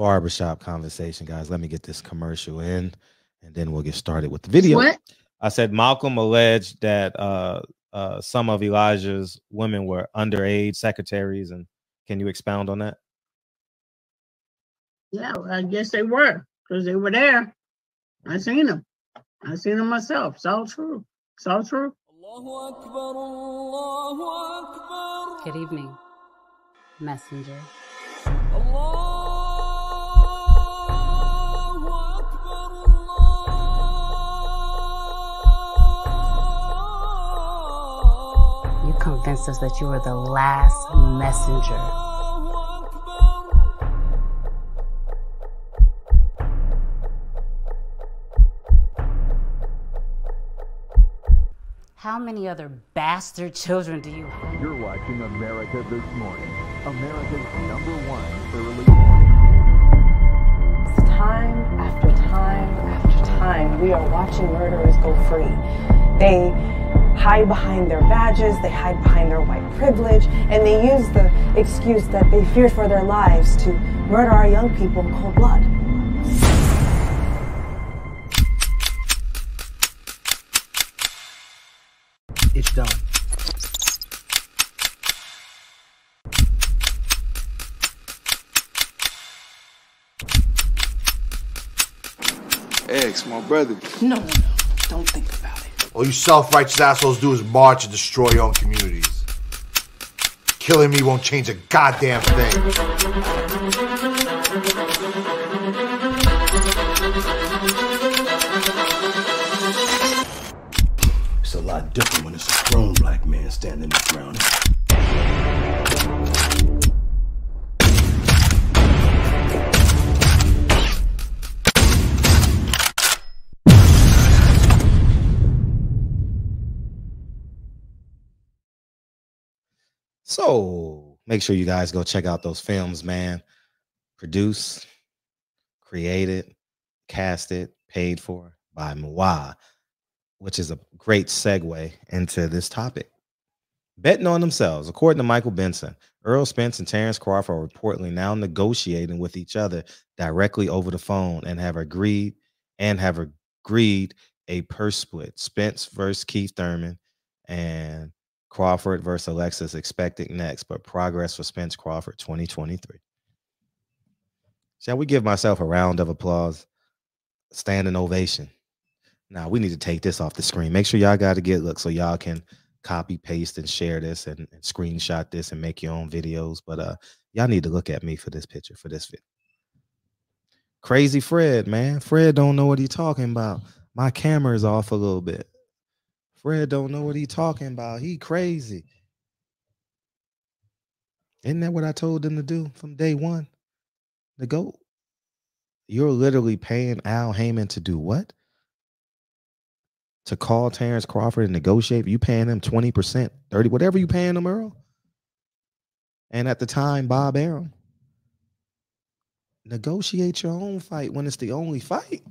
barbershop conversation, guys. Let me get this commercial in, and then we'll get started with the video. What? I said Malcolm alleged that uh, uh, some of Elijah's women were underage secretaries, and can you expound on that? Yeah, well, I guess they were because they were there. I seen them. I seen them myself. It's all true. It's all true. Good evening, messenger. You us that you were the last messenger. How many other bastard children do you have? You're watching America This Morning, America's number one early morning. Time after time after time, we are watching murderers go free. They hide behind their badges, they hide behind their white privilege, and they use the excuse that they fear for their lives to murder our young people in cold blood. It's done. Ex, my brother. No, no, no. Don't think about it. All you self-righteous assholes do is march and destroy your own communities. Killing me won't change a goddamn thing. It's a lot different when it's a grown black man standing his ground. So make sure you guys go check out those films, man. Produced, created, casted, paid for by Mwa, which is a great segue into this topic. Betting on themselves, according to Michael Benson, Errol Spence and Terrence Crawford are reportedly now negotiating with each other directly over the phone and have agreed and have agreed a purse split. Spence versus Keith Thurman and Crawford versus Alexis expected next, but progress for Spence Crawford 2023. Shall we give myself a round of applause? Standing ovation. Now we need to take this off the screen. Make sure y'all got to get look so y'all can copy, paste, and share this and, and screenshot this and make your own videos. But uh y'all need to look at me for this picture, for this video. Crazy Fred, man. Fred don't know what he talking about. My camera is off a little bit. Fred don't know what he talking about. He crazy. Isn't that what I told them to do from day one? To go. You're literally paying Al Haymon to do what? To call Terrence Crawford and negotiate. You paying him 20%, 30, whatever you paying him, Errol. And at the time, Bob Arum. Negotiate your own fight when it's the only fight.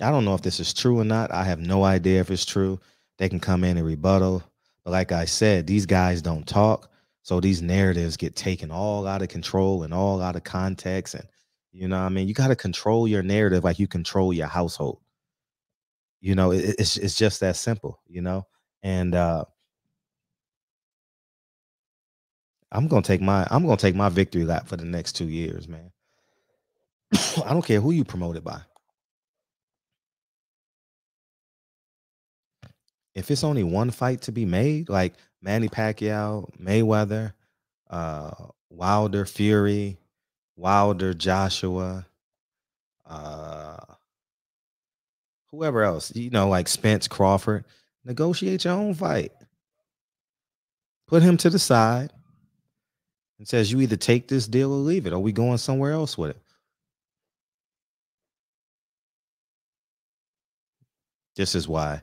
I don't know if this is true or not. I have no idea if it's true. They can come in and rebuttal. But like I said, these guys don't talk. So these narratives get taken all out of control and all out of context. And you know, I mean, you got to control your narrative like you control your household. You know, it, it's it's just that simple. You know, and uh I'm gonna take my I'm gonna take my victory lap for the next two years, man. I don't care who you promoted by. If it's only one fight to be made, like Manny Pacquiao, Mayweather, uh, Wilder, Fury, Wilder, Joshua, uh, whoever else, you know, like Spence, Crawford, negotiate your own fight. Put him to the side and says, you either take this deal or leave it. Are we going somewhere else with it? This is why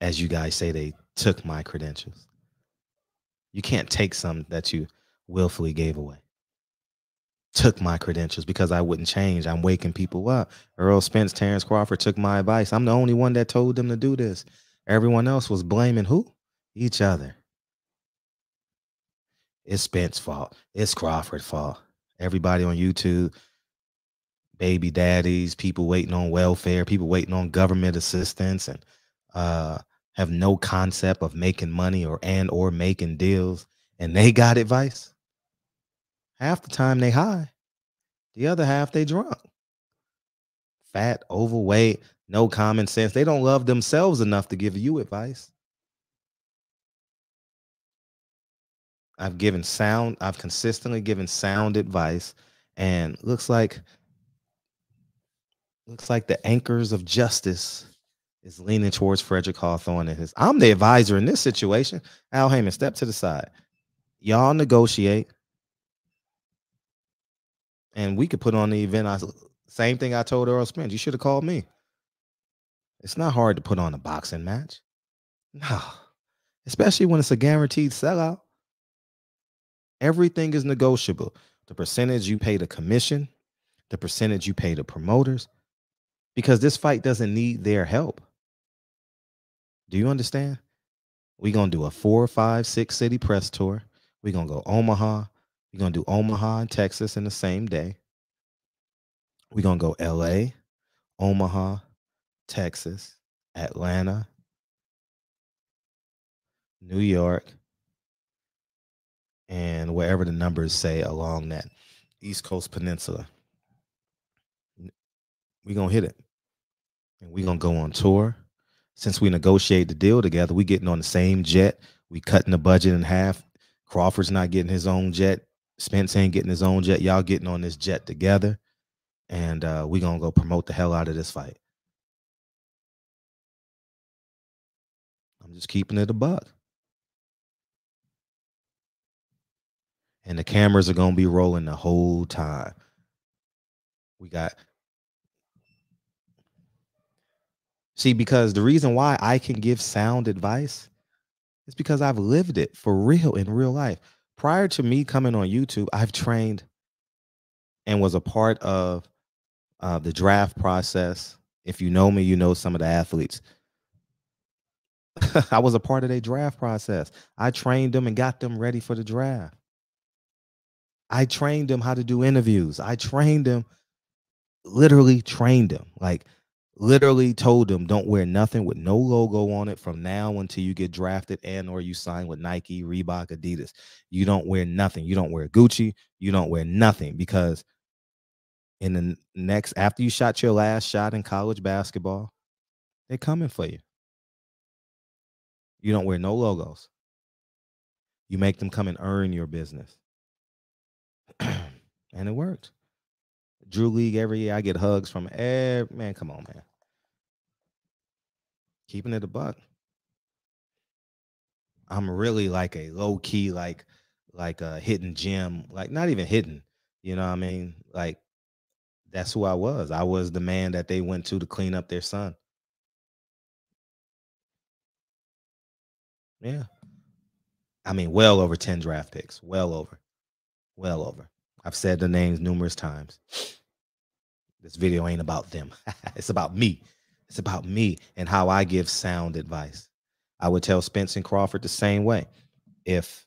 as you guys say, they took my credentials. You can't take some that you willfully gave away. Took my credentials because I wouldn't change. I'm waking people up. Errol Spence, Terrence Crawford took my advice. I'm the only one that told them to do this. Everyone else was blaming who? Each other. It's Spence's fault. It's Crawford's fault. Everybody on YouTube, baby daddies, people waiting on welfare, people waiting on government assistance, and uh, have no concept of making money or and or making deals, and they got advice. Half the time they high, the other half they drunk, fat, overweight, no common sense. They don't love themselves enough to give you advice. I've given sound, I've consistently given sound advice, and looks like looks like the anchors of justice is leaning towards Frederick Hawthorne and his. I'm the advisor in this situation. Al Haymon, step to the side. Y'all negotiate. And we could put on the event. I same thing I told Errol Spence. You should have called me. It's not hard to put on a boxing match. No. Especially when it's a guaranteed sellout. Everything is negotiable. The percentage you pay the commission, the percentage you pay the promoters, because this fight doesn't need their help. Do you understand? We're gonna do a four, five, six city press tour. We're gonna go Omaha. We're gonna do Omaha and Texas in the same day. We're gonna go LA, Omaha, Texas, Atlanta, New York, and wherever the numbers say along that East Coast Peninsula. We're gonna hit it. And we're gonna go on tour. Since we negotiate the deal together, we getting on the same jet. We cutting the budget in half. Crawford's not getting his own jet. Spence ain't getting his own jet. Y'all getting on this jet together. And uh, we gonna go promote the hell out of this fight. I'm just keeping it a buck. and the cameras are going to be rolling the whole time. We got See because the reason why I can give sound advice is because I've lived it for real in real life. Prior to me coming on YouTube, I've trained and was a part of uh, the draft process. If you know me, you know some of the athletes. I was a part of their draft process. I trained them and got them ready for the draft. I trained them how to do interviews. I trained them, literally trained them. Like literally told them don't wear nothing with no logo on it from now until you get drafted and or you sign with Nike, Reebok, Adidas. You don't wear nothing. You don't wear Gucci. You don't wear nothing because in the next after you shot your last shot in college basketball, they're coming for you. You don't wear no logos. You make them come and earn your business. and it worked. Drew League every year. I get hugs from every man. Come on, man. Keeping it a buck. I'm really like a low key, like like a hidden gem, like not even hidden. You know what I mean? Like that's who I was. I was the man that they went to to clean up their son. Yeah. I mean, well over 10 draft picks. Well over. Well over. I've said the names numerous times. This video ain't about them. it's about me. It's about me and how I give sound advice. I would tell Spence and Crawford the same way. If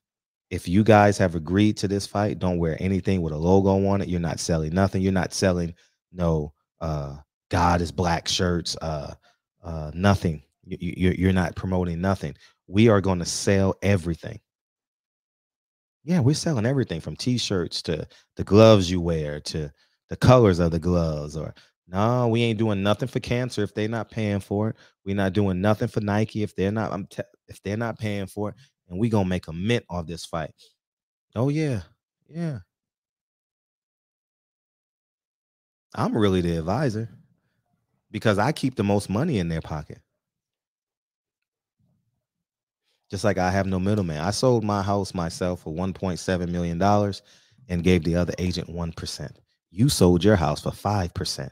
if you guys have agreed to this fight, don't wear anything with a logo on it. You're not selling nothing. You're not selling no uh God is black shirts, uh uh nothing. You, you, you're not promoting nothing. We are going to sell everything. Yeah, we're selling everything from t-shirts to the gloves you wear to the colors of the gloves or no, we ain't doing nothing for cancer if they're not paying for it. We're not doing nothing for Nike if they're not if they're not paying for it and we to make a mint off this fight. Oh yeah. Yeah. I'm really the advisor because I keep the most money in their pocket. Just like I have no middleman. I sold my house myself for $1.7 million and gave the other agent 1%. You sold your house for 5%.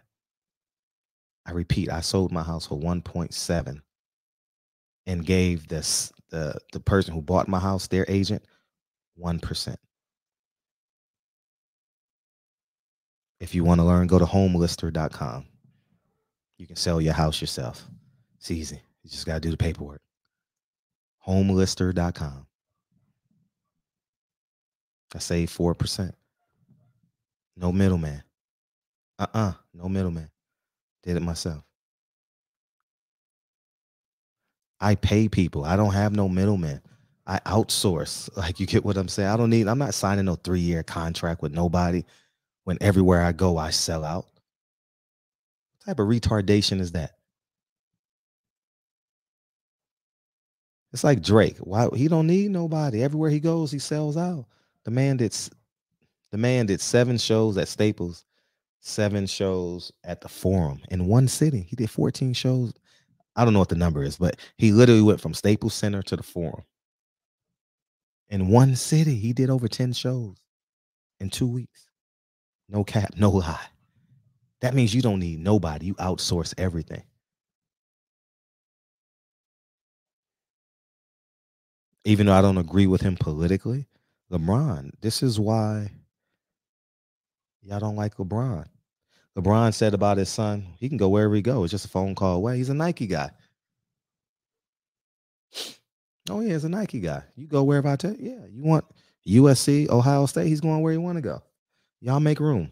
I repeat, I sold my house for 1.7 and gave this the the person who bought my house, their agent, 1%. If you want to learn, go to homelister.com. You can sell your house yourself. It's easy. You just got to do the paperwork homelister.com. I four percent. No middleman. Uh-uh. No middleman. Did it myself. I pay people. I don't have no middleman. I outsource. Like you get what I'm saying? I don't need, I'm not signing no three-year contract with nobody when everywhere I go, I sell out. What type of retardation is that? It's like Drake. Why he don't need nobody. Everywhere he goes, he sells out. The man did the man did seven shows at Staples, seven shows at the Forum in one city. He did 14 shows. I don't know what the number is, but he literally went from Staples Center to the Forum. In one city, he did over 10 shows in two weeks. No cap, no lie. That means you don't need nobody. You outsource everything. Even though I don't agree with him politically, LeBron, this is why y'all don't like LeBron. LeBron said about his son, he can go wherever he goes, it's just a phone call away. He's a Nike guy. Oh, yeah, he's a Nike guy. You go wherever I tell you. Yeah, you want USC, Ohio State, he's going where he want to go. Y'all make room.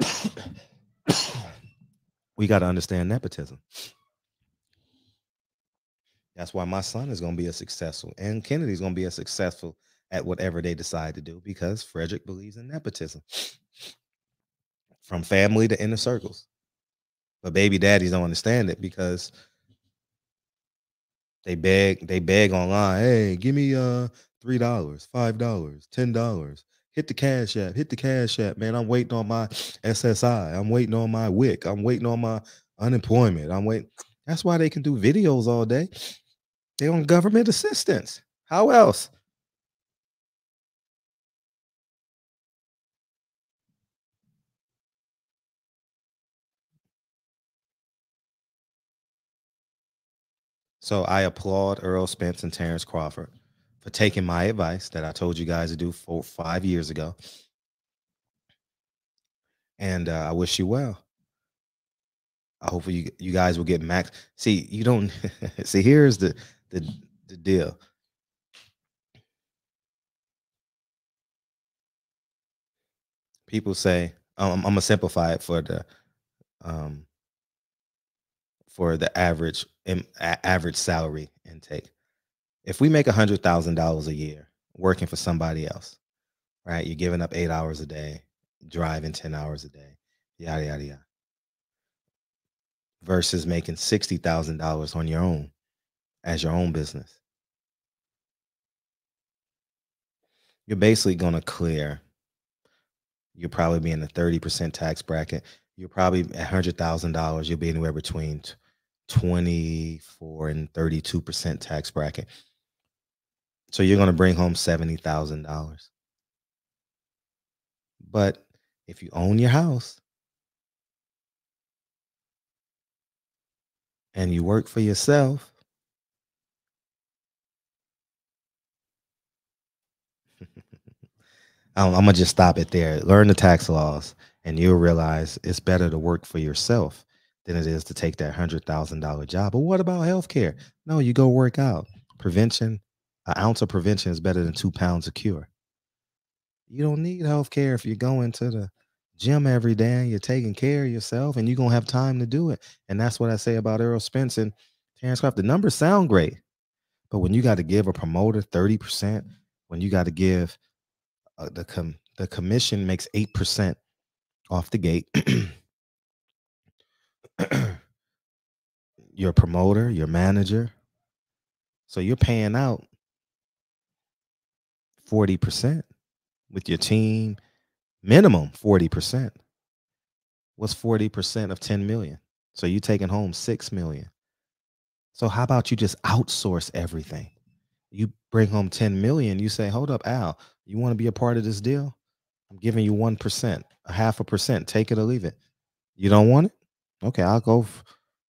we got to understand nepotism. That's why my son is going to be a successful, and Kennedy's going to be a successful at whatever they decide to do because Frederick believes in nepotism from family to inner circles. But baby daddies don't understand it because they beg, they beg online. Hey, give me uh three dollars, five dollars, ten dollars. Hit the cash app, hit the cash app, man. I'm waiting on my SSI. I'm waiting on my WIC. I'm waiting on my unemployment. I'm waiting. That's why they can do videos all day. They on government assistance. How else? So I applaud Errol Spence and Terrence Crawford for taking my advice that I told you guys to do four, five years ago. And uh, I wish you well. I hope you you guys will get max. See, you don't see. Here's the the the deal. People say um, I'm gonna simplify it for the um for the average a- average salary intake. If we make hundred thousand dollars a year working for somebody else, right? You're giving up eight hours a day, driving ten hours a day, yada yada yada. Versus making sixty thousand dollars on your own as your own business. You're basically gonna clear. You'll probably be in the 30% tax bracket. You're probably at hundred thousand dollars, you'll be anywhere between t- 24 and 32% tax bracket. So you're gonna bring home seventy thousand dollars. But if you own your house and you work for yourself, I'm, gonna just stop it there. Learn the tax laws, and you'll realize it's better to work for yourself than it is to take that hundred thousand dollar job. But what about healthcare? No, you go work out. Prevention, an ounce of prevention is better than two pounds of cure. You don't need healthcare if you're going to the gym every day and you're taking care of yourself and you're gonna have time to do it. And that's what I say about Errol Spence and Terrence. The numbers sound great, but when you got to give a promoter 30%, when you got to give uh, the com- the commission makes 8% off the gate. your promoter, your manager. So you're paying out 40% with your team, minimum 40%. What's 40% of 10 million? So you're taking home 6 million. So how about you just outsource everything? You bring home 10 million, you say, hold up, Al, you want to be a part of this deal? I'm giving you 1%, a half a percent. Take it or leave it. You don't want it? Okay, I'll go.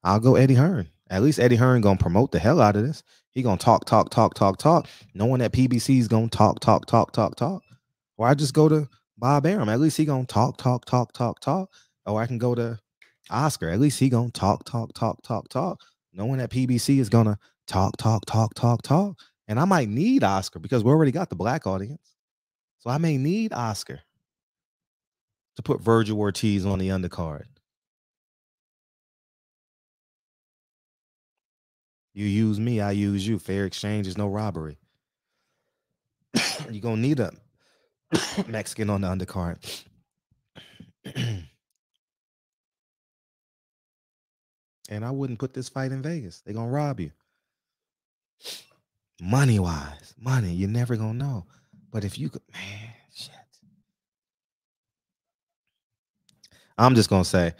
I'll go Eddie Hearn. At least Eddie Hearn gonna promote the hell out of this. He gonna talk, talk, talk, talk, talk. No one at PBC is gonna talk, talk, talk, talk, talk. Or I just go to Bob Arum. At least he gonna talk, talk, talk, talk, talk. Or I can go to Oscar. At least he gonna talk, talk, talk, talk, talk. No one at PBC is gonna talk, talk, talk, talk, talk. And I might need Oscar because we already got the black audience. So I may need Oscar to put Vergil Ortiz on the undercard. You use me, I use you. Fair exchange is no robbery. You're gonna need a Mexican on the undercard. and I wouldn't put this fight in Vegas. They're gonna rob you. Money wise, money, you're never gonna know. But if you could, man, shit. I'm just gonna say,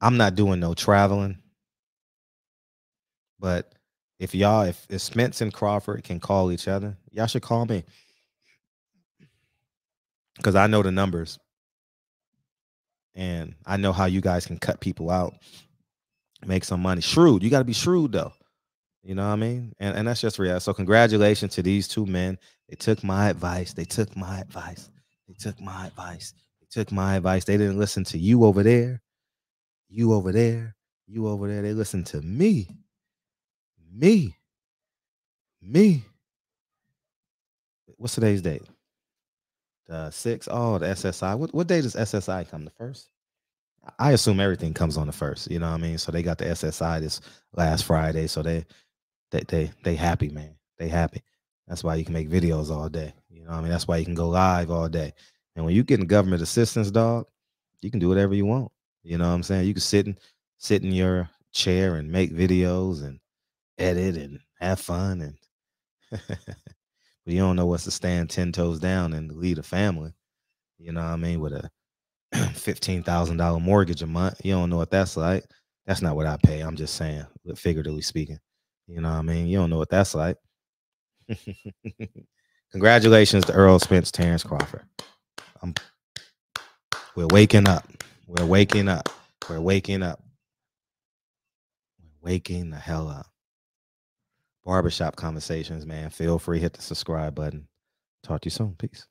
I'm not doing no traveling. But if y'all, if, if Spence and Crawford can call each other, y'all should call me. Because I know the numbers. And I know how you guys can cut people out, make some money. Shrewd. You got to be shrewd though. You know what I mean? And and that's just real. So congratulations to these two men. They took my advice. They took my advice. They took my advice. They took my advice. They didn't listen to you over there. You over there. You over there. They listened to me. Me. Me. What's today's date? The six. Oh, the SSI. What what day does SSI come? The first? I assume everything comes on the first. You know what I mean? So they got the SSI this last Friday. So they they they they happy, man. They happy. That's why you can make videos all day. You know I mean? That's why you can go live all day. And when you getting government assistance, dog, you can do whatever you want. You know what I'm saying? You can sit in sit in your chair and make videos and edit and have fun and but you don't know what's to stand 10 toes down and lead a family. You know what I mean? With a $15,000 mortgage a month. You don't know what that's like. That's not what I pay. I'm just saying, figuratively speaking. You know what I mean? You don't know what that's like. Congratulations to Errol Spence, Terrence Crawford. Um, we're waking up. We're waking up. We're waking up. We're waking the hell up. Barbershop conversations, man. Feel free, hit the subscribe button. Talk to you soon. Peace.